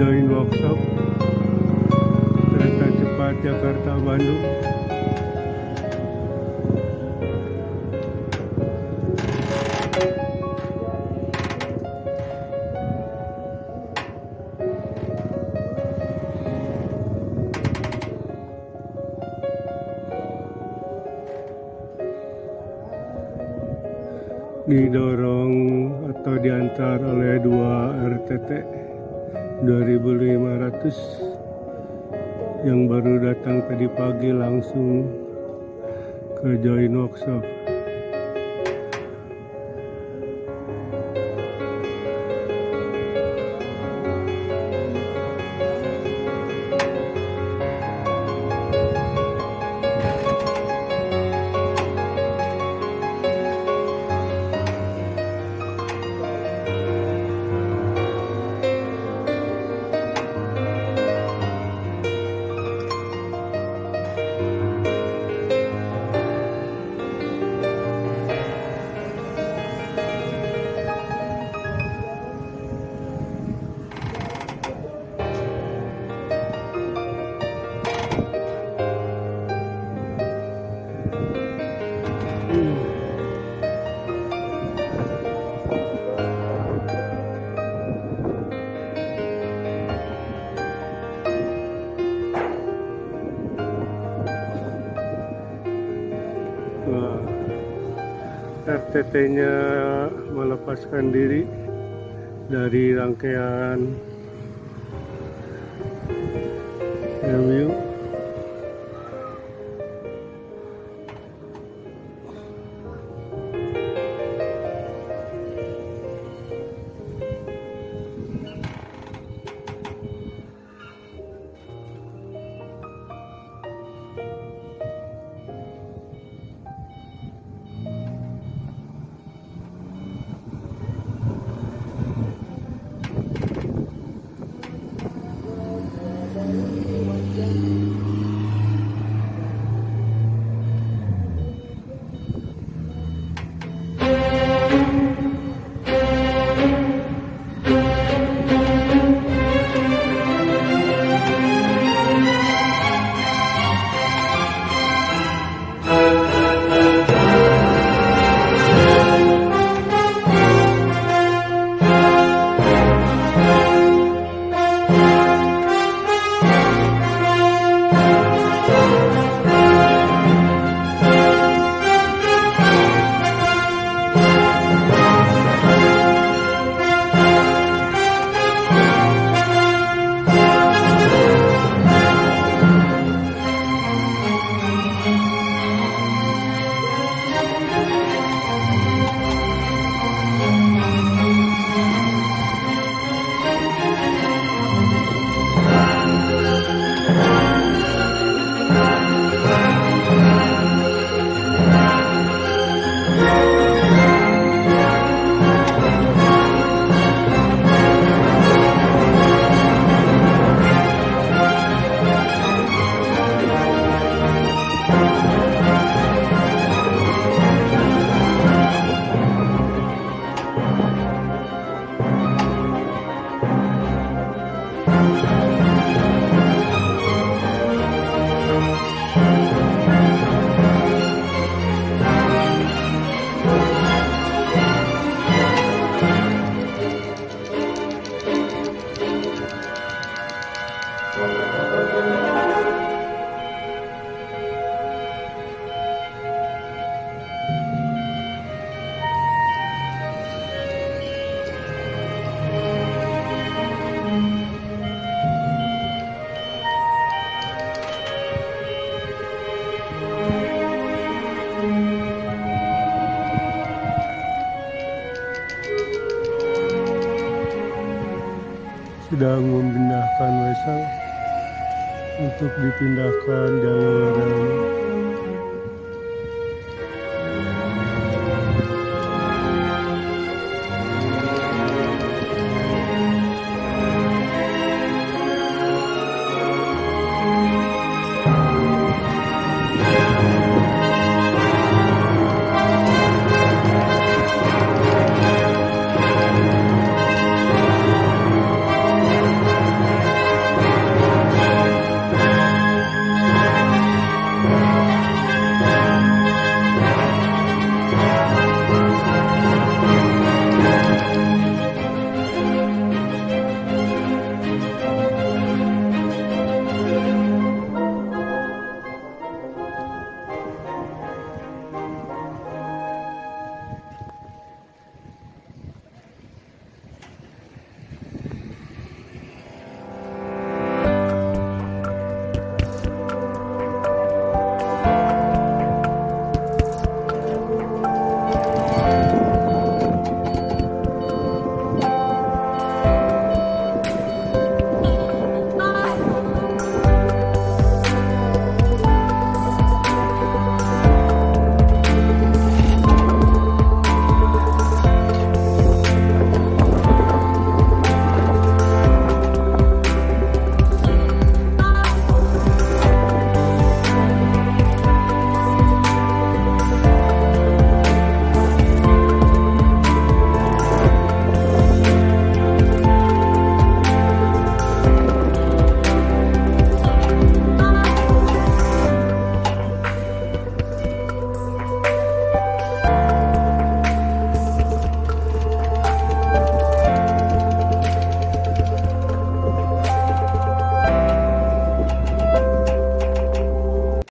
join workshop. Kereta cepat Jakarta Bandung didorong atau diantar oleh dua RTT 2500 yang baru datang tadi pagi langsung ke join workshop RTT-nya melepaskan diri dari rangkaian review sedang memindahkan wesel untuk dipindahkan jalur